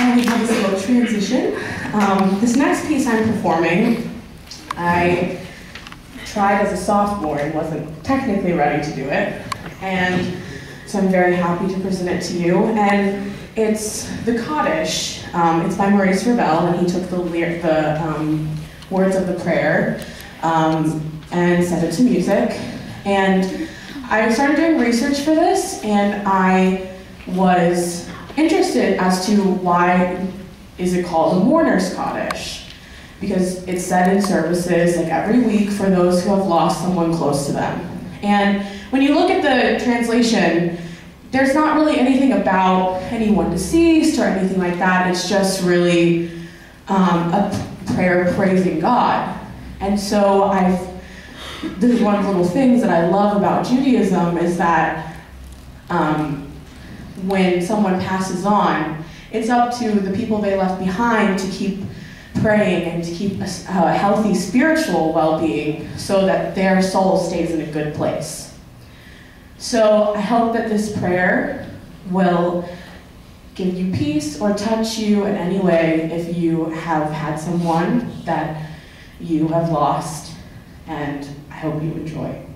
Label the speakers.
Speaker 1: And we have this little transition. Um, this next piece I'm performing, I tried as a sophomore and wasn't technically ready to do it. And so I'm very happy to present it to you. And it's The Kaddish. Um, it's by Maurice Ravel, and he took the, the um, words of the prayer um, and set it to music. And I started doing research for this, and I was interested as to why is it called a mourner's Kaddish because it's said in services like every week for those who have lost someone close to them. And when you look at the translation, there's not really anything about anyone deceased or anything like that. It's just really um, a prayer praising God. And so I've, this is one of the little things that I love about Judaism is that um, when someone passes on, it's up to the people they left behind to keep praying and to keep a, a healthy spiritual well-being so that their soul stays in a good place. So I hope that this prayer will give you peace or touch you in any way if you have had someone that you have lost, and I hope you enjoy.